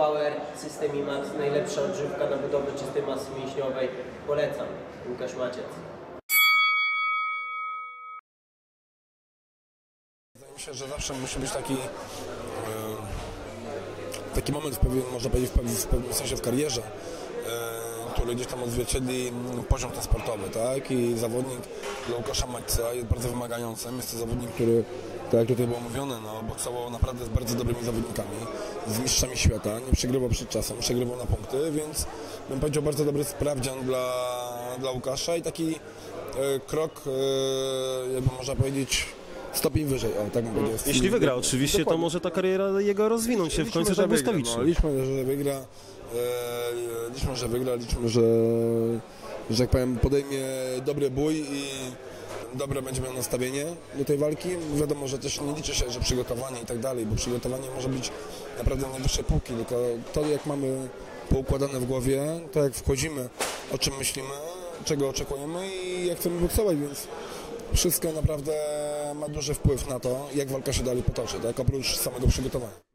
Power, System IMAX, najlepsza odżywka na budowę czystej masy mięśniowej. Polecam. Łukasz Maciec. Wydaje mi się, że zawsze musi być taki, e, taki moment, w pewien, można powiedzieć, w pewnym, sensie w karierze, e, który gdzieś tam odzwierciedli poziom ten sportowy, tak? I zawodnik dla Łukasza Maćca jest bardzo wymagającym. Jest to zawodnik, który, tak jak tutaj było mówione, no, boksował naprawdę z bardzo dobrymi zawodnikami, z mistrzami świata, nie przegrywał przed czasem, przegrywał na punkty, więc bym powiedział bardzo dobry sprawdzian dla, dla Łukasza i taki e, krok, e, jakby można powiedzieć, stopień wyżej, o tak bym powiedział. Jeśli wygra oczywiście, to Dokładnie. może ta kariera jego rozwinąć się w końcu tak błyskawicznie. No, liczmy, że wygra. E, liczmy, że wygra, liczmy, że, że tak powiem, podejmie dobry bój i dobre będzie miał nastawienie do tej walki. Wiadomo, że też nie liczy się, że przygotowanie i tak dalej, bo przygotowanie może być naprawdę na najwyższej półki, tylko to jak mamy poukładane w głowie, to jak wchodzimy, o czym myślimy, czego oczekujemy i jak chcemy boksować, więc wszystko naprawdę ma duży wpływ na to, jak walka się dalej potoczy, tak, oprócz samego przygotowania.